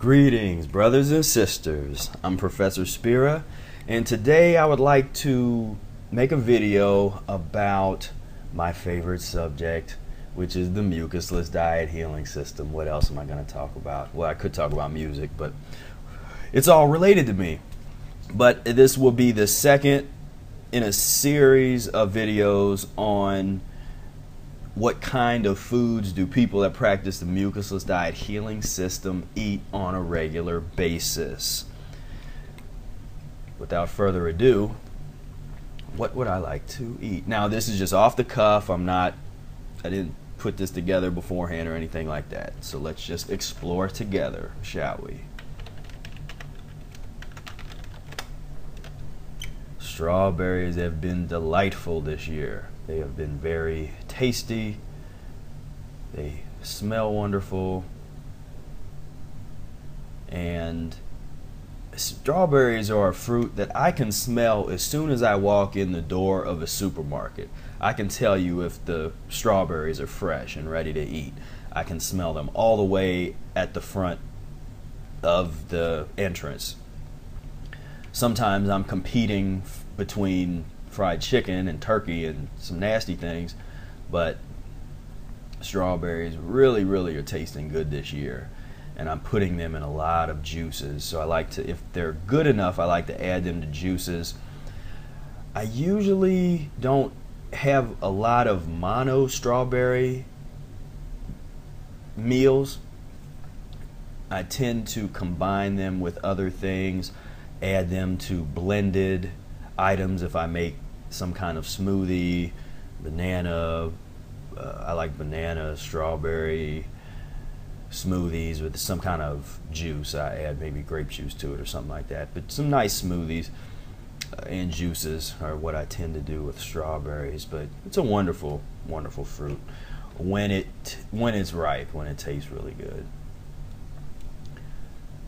Greetings, brothers and sisters. I'm Professor Spira, and today I would like to make a video about my favorite subject, which is the mucusless diet healing system. What else am I going to talk about? Well, I could talk about music, but it's all related to me. But this will be the second in a series of videos on what kind of foods do people that practice the mucusless diet healing system eat on a regular basis? Without further ado, what would I like to eat? Now, this is just off the cuff. I'm not, I didn't put this together beforehand or anything like that. So let's just explore together, shall we? Strawberries have been delightful this year. They have been very tasty. They smell wonderful. And strawberries are a fruit that I can smell as soon as I walk in the door of a supermarket. I can tell you if the strawberries are fresh and ready to eat. I can smell them all the way at the front of the entrance. Sometimes I'm competing between fried chicken and turkey and some nasty things, but strawberries really, really are tasting good this year. And I'm putting them in a lot of juices. So I like to, if they're good enough, I like to add them to juices. I usually don't have a lot of mono strawberry meals. I tend to combine them with other things, add them to blended items if I make some kind of smoothie, banana. Uh, I like banana, strawberry smoothies with some kind of juice. I add maybe grape juice to it or something like that. But some nice smoothies uh, and juices are what I tend to do with strawberries. But it's a wonderful, wonderful fruit when it when it's ripe, when it tastes really good.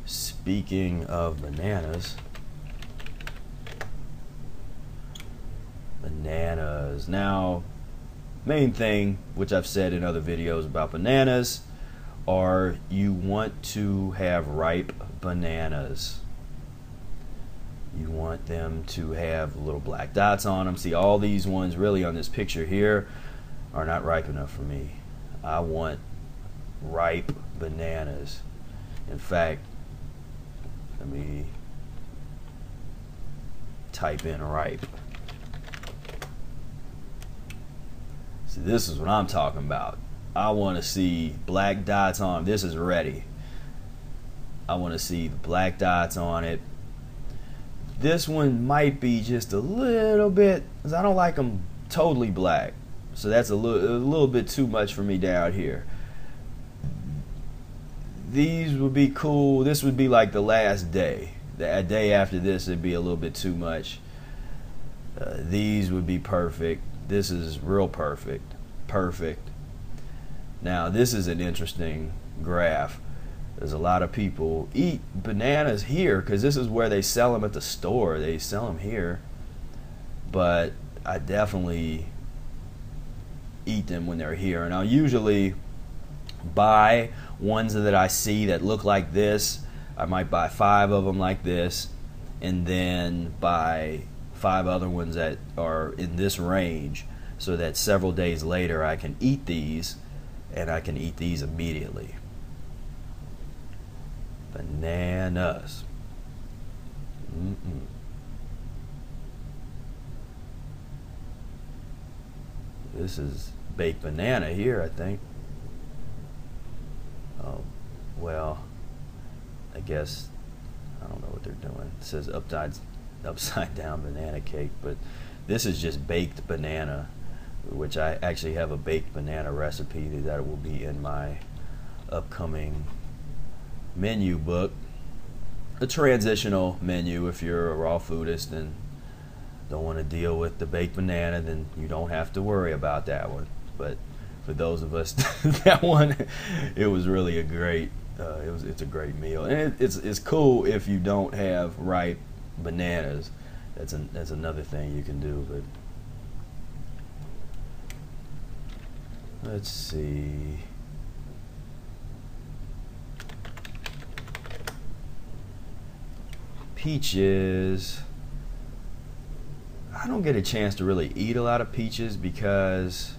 Speaking of bananas. Bananas. Now, main thing, which I've said in other videos about bananas, are you want to have ripe bananas. You want them to have little black dots on them. See, all these ones really on this picture here are not ripe enough for me. I want ripe bananas. In fact, let me type in ripe. See, this is what I'm talking about. I want to see black dots on. This is ready. I want to see the black dots on it. This one might be just a little bit, because I don't like them totally black. So that's a little, a little bit too much for me down here. These would be cool. This would be like the last day. The day after this, it'd be a little bit too much. Uh, these would be perfect this is real perfect. Perfect. Now, this is an interesting graph. There's a lot of people eat bananas here because this is where they sell them at the store. They sell them here. But I definitely eat them when they're here. And I'll usually buy ones that I see that look like this. I might buy five of them like this and then buy five other ones that are in this range so that several days later I can eat these and I can eat these immediately. Bananas. Mm -mm. This is baked banana here, I think. Oh, well, I guess I don't know what they're doing. It says upside upside down banana cake, but this is just baked banana, which I actually have a baked banana recipe that will be in my upcoming menu book. A transitional menu if you're a raw foodist and don't want to deal with the baked banana, then you don't have to worry about that one. But for those of us that one, it was really a great. Uh, it was it's a great meal, and it, it's it's cool if you don't have ripe bananas. That's an, that's another thing you can do. But let's see. peaches. I don't get a chance to really eat a lot of peaches because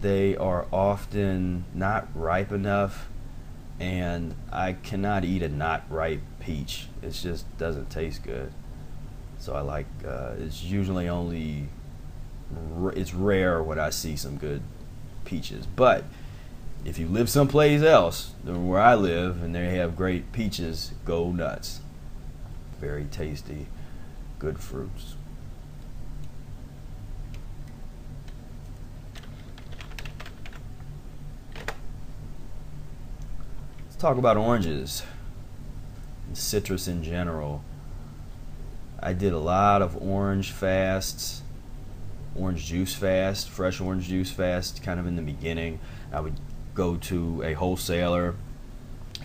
they are often not ripe enough and I cannot eat a not ripe peach. It just doesn't taste good. So I like uh, it's usually only it's rare when I see some good peaches. But if you live someplace else than where I live and they have great peaches, go nuts. Very tasty, good fruits. Talk about oranges and citrus in general. I did a lot of orange fasts, orange juice fast, fresh orange juice fast, kind of in the beginning. I would go to a wholesaler,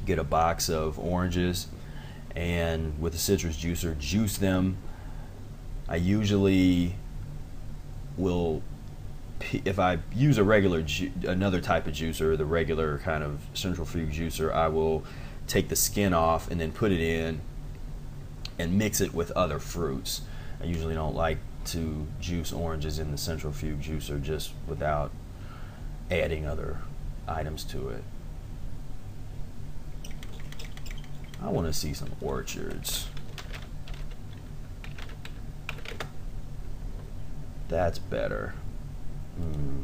get a box of oranges, and with a citrus juicer, juice them. I usually will, if I use a regular, ju- another type of juicer, the regular kind of centrifuge juicer, I will take the skin off and then put it in and mix it with other fruits. I usually don't like to juice oranges in the centrifuge juicer just without adding other items to it. I want to see some orchards. That's better. Hmm.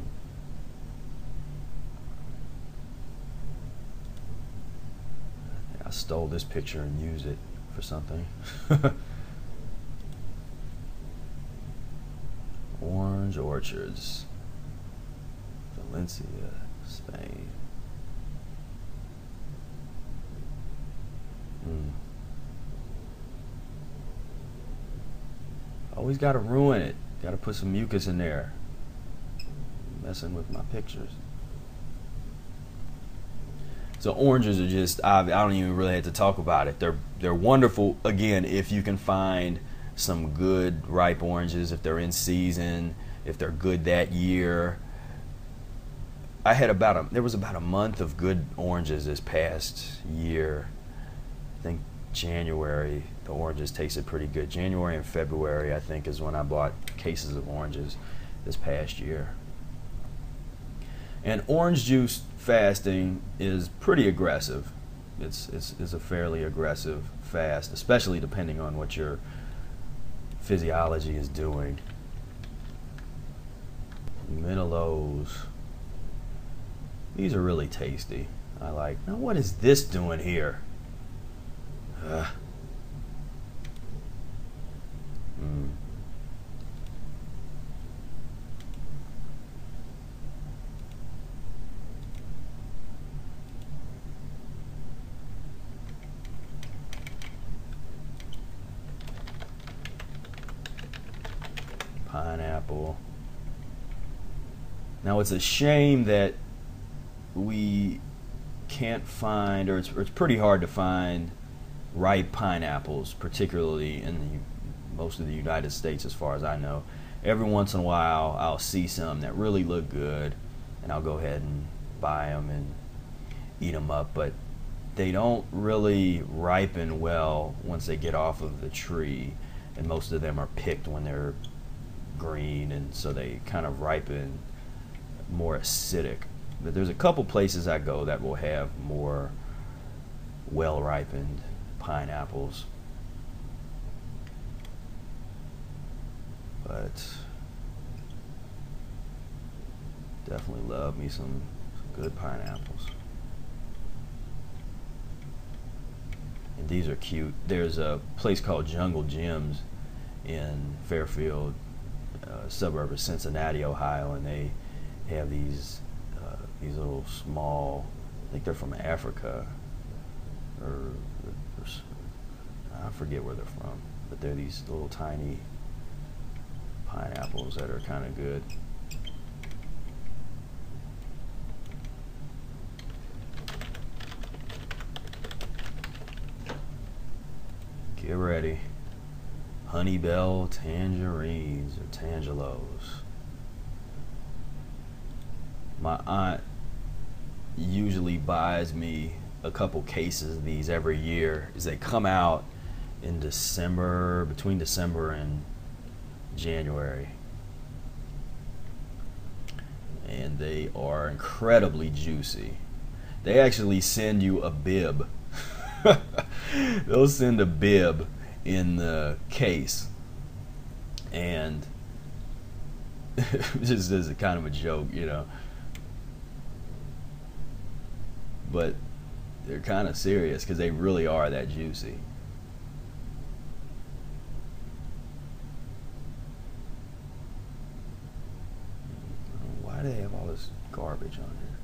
I stole this picture and used it for something. Orange orchards. Valencia, Spain. Hmm. Always got to ruin it. Got to put some mucus in there. Messing with my pictures. So oranges are just I, don't even really have to talk about it. They're they're wonderful again if you can find some good ripe oranges if they're in season, if they're good that year. I had about a there was about a month of good oranges this past year. I think January the oranges tasted pretty good. January and February I think is when I bought cases of oranges this past year. And orange juice fasting is pretty aggressive. It's, it's, it's a fairly aggressive fast, especially depending on what your physiology is doing. Minneolas. These are really tasty. I like. Now, what is this doing here? Ugh. Mm. Pineapple. Now it's a shame that we can't find, or it's, or it's pretty hard to find ripe pineapples, particularly in the, most of the United States, as far as I know. Every once in a while, I'll see some that really look good, and I'll go ahead and buy them and eat them up. But they don't really ripen well once they get off of the tree, and most of them are picked when they're green, and so they kind of ripen more acidic. But there's a couple places I go that will have more well ripened pineapples. But definitely love me some, some good pineapples. And these are cute. There's a place called Jungle Jim's in Fairfield, uh, suburb of Cincinnati, Ohio, and they have these uh, these little small. I think they're from Africa, or, or, I forget where they're from, but they're these little tiny pineapples that are kind of good. Get ready. Honeybell tangerines or tangelos. My aunt usually buys me a couple cases of these every year as they come out in December, between December and January. And they are incredibly juicy. They actually send you a bib. They'll send a bib in the case. And just as a kind of a joke, you know. But they're kind of serious because they really are that juicy. Why do they have all this garbage on here?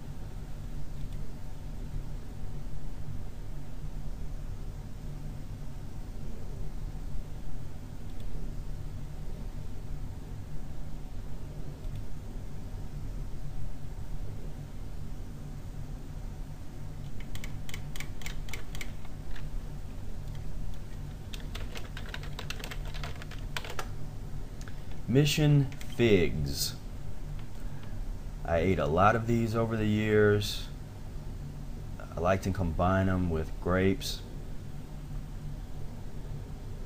Mission figs. I ate a lot of these over the years. I like to combine them with grapes.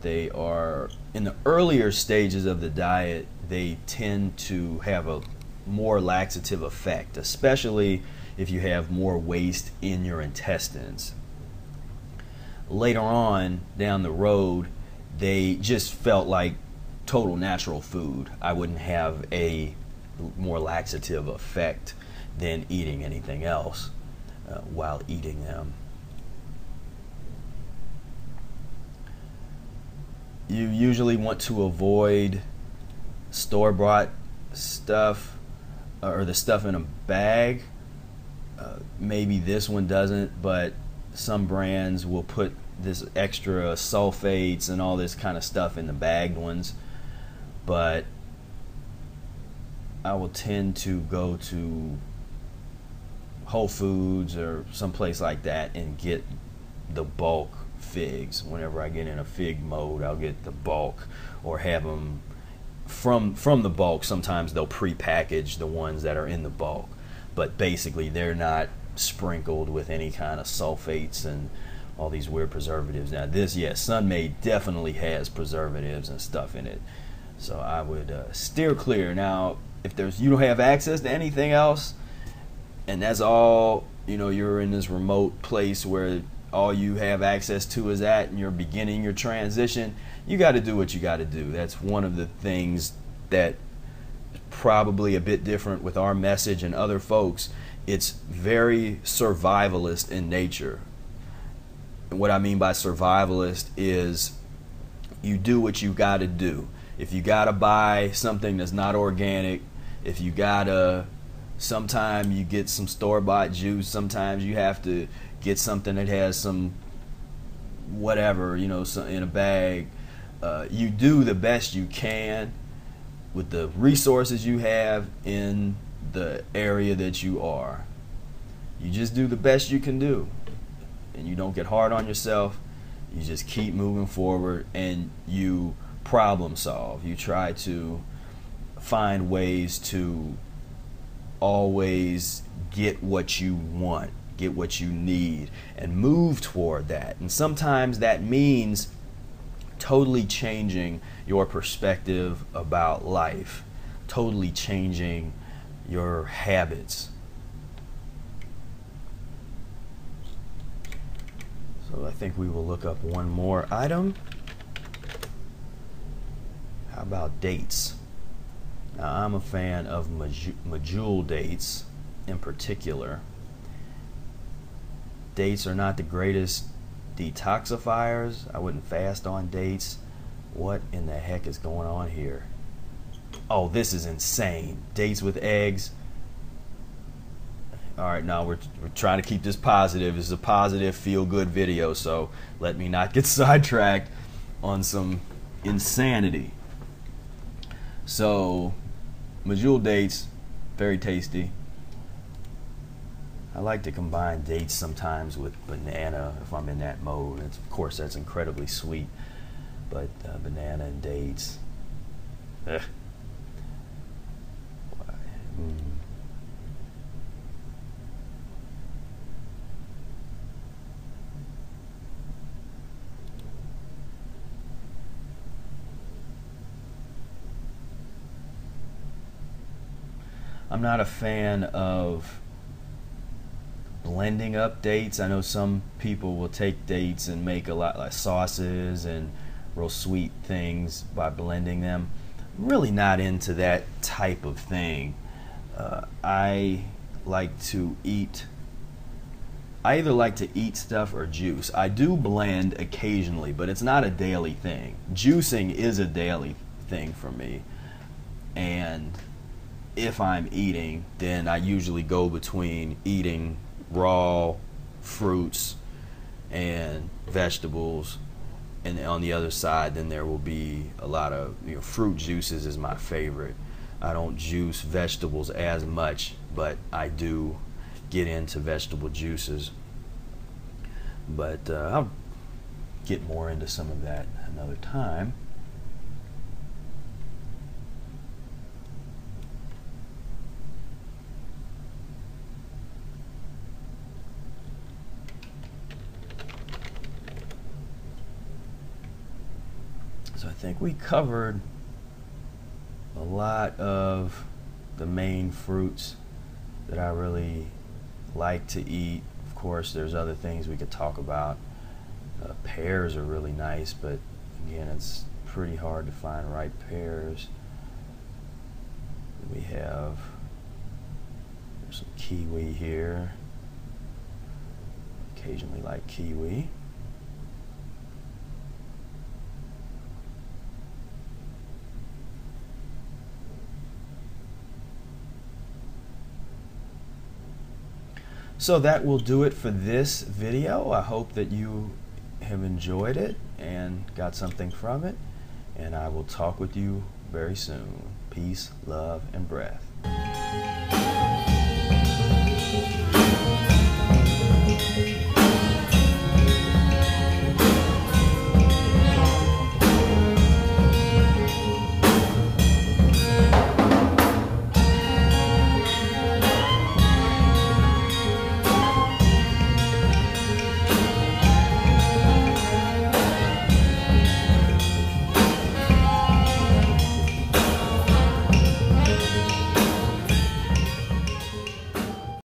They are in the earlier stages of the diet, they tend to have a more laxative effect, especially if you have more waste in your intestines. Later on down the road, they just felt like total natural food, I wouldn't have a more laxative effect than eating anything else uh, while eating them. You usually want to avoid store bought stuff uh, or the stuff in a bag. Uh, maybe this one doesn't, but some brands will put this extra sulfates and all this kind of stuff in the bagged ones but I will tend to go to Whole Foods or someplace like that and get the bulk figs. Whenever I get in a fig mode, I'll get the bulk or have them from from the bulk. Sometimes they'll pre-package the ones that are in the bulk, but basically they're not sprinkled with any kind of sulfates and all these weird preservatives. Now this, yes, Sun-Maid definitely has preservatives and stuff in it. So I would uh, steer clear. Now, if there's you don't have access to anything else, and that's all you know, you're in this remote place where all you have access to is that, and you're beginning your transition. You got to do what you got to do. That's one of the things that probably a bit different with our message and other folks. It's very survivalist in nature. And what I mean by survivalist is you do what you got to do if you gotta buy something that's not organic, if you gotta, sometimes you get some store bought juice, sometimes you have to get something that has some whatever, you know, in a bag. Uh, you do the best you can with the resources you have in the area that you are. You just do the best you can do. And you don't get hard on yourself. You just keep moving forward and you problem solve. You try to find ways to always get what you want, get what you need, and move toward that. And sometimes that means totally changing your perspective about life, totally changing your habits. So I think we will look up one more item. About dates? Now, I'm a fan of medjool dates in particular. Dates are not the greatest detoxifiers. I wouldn't fast on dates. What in the heck is going on here? Oh, this is insane. Dates with eggs. All right, now we're, we're trying to keep this positive. This is a positive, feel good video, so let me not get sidetracked on some insanity. So, medjool dates, very tasty. I like to combine dates sometimes with banana if I'm in that mode. It's, of course, that's incredibly sweet, but uh, banana and dates. Ugh. Mm. I'm not a fan of blending up dates. I know some people will take dates and make a lot like sauces and real sweet things by blending them. I'm really not into that type of thing. Uh, I like to eat. I either like to eat stuff or juice. I do blend occasionally, but it's not a daily thing. Juicing is a daily thing for me. And if I'm eating, then I usually go between eating raw fruits and vegetables. And on the other side then there will be a lot of you know fruit juices is my favorite. I don't juice vegetables as much but i do get into vegetable juices. But uh, i'll get more into some of that another time So I think we covered a lot of the main fruits that I really like to eat. Of course, there's other things we could talk about. Uh, pears are really nice, but again, it's pretty hard to find ripe pears. We have some kiwi here. Occasionally like kiwi. So that will do it for this video. I hope that you have enjoyed it and got something from it. And I will talk with you very soon. Peace, love, and breath.